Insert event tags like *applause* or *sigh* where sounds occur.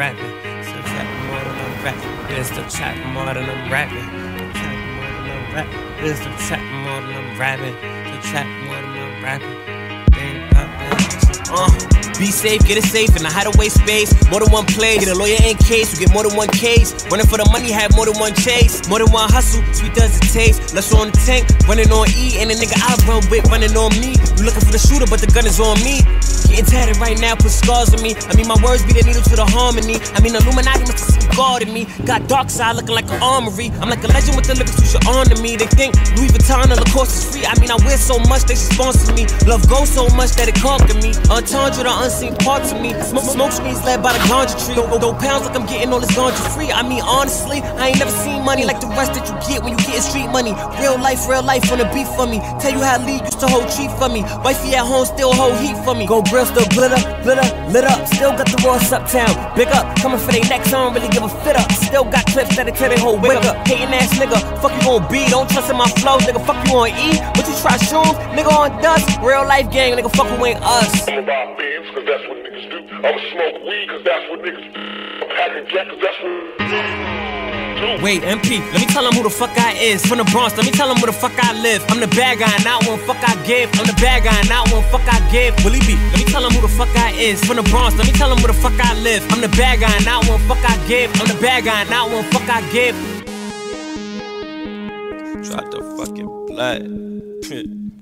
rapping. Still trapping more than I'm rapping. Yeah, still trapping more than I'm rapping. Trapping more than I'm rapping. Yeah, still trapping more than I'm rapping. Still trapping more than I'm rapping. Be safe, get it safe in a hideaway space. More than one place, get a lawyer in case. You get more than one case. Running for the money, have more than one chase. More than one hustle, sweet does it taste. Less on the tank, running on E. And the nigga I run with, running on me. You looking for the shooter, but the gun is on me. Getting tatted right now, put scars on me. I mean, my words be the needle to the harmony. I mean, Illuminati must have some me. Got dark side looking like an armory. I'm like a legend with the lyrics who should honor me. They think Louis Vuitton and Lacoste is free. I mean, I wear so much, they sponsor me. Love goes so much that it conquer me. Entendre the unseen parts of me. Smoke, smoke screens led by the ganja tree. Go, go pounds like I'm getting all this ganja free. I mean, honestly, I ain't never seen money like the rest that you get when you getting street money. Real life, real life on the beat for me. Tell you how Lee used to hold tree for me. Wifey at home still hold heat for me. Go grill still glitter, glitter, lit up. Still got the Ross uptown. Big up, coming for they necks, I don't really give a fit up. Still got clips that tell they whole wig up. Hating ass nigga, fuck you gon' be. Don't trust in my flow, nigga. Fuck you on E. But you try shrooms, nigga on dust. Real life gang, nigga. Fuck who ain't us. I'ma buy beans, cause that's what niggas do. I'ma smoke weed, cause that's what niggas do. I'm packing jack, cause that's what. do. Wait, MP, let me tell him who the fuck I is. From the Bronx, let me tell him where the fuck I live. I'm the bad guy, not one fuck I give. I'm the bad guy, not one fuck I give. Willie B, let me tell him who the fuck I is. From the Bronx, let me tell him where the fuck I live. I'm the bad guy, not one fuck I give. I'm the bad guy, not one fuck I give. Drop the fucking blood. *laughs*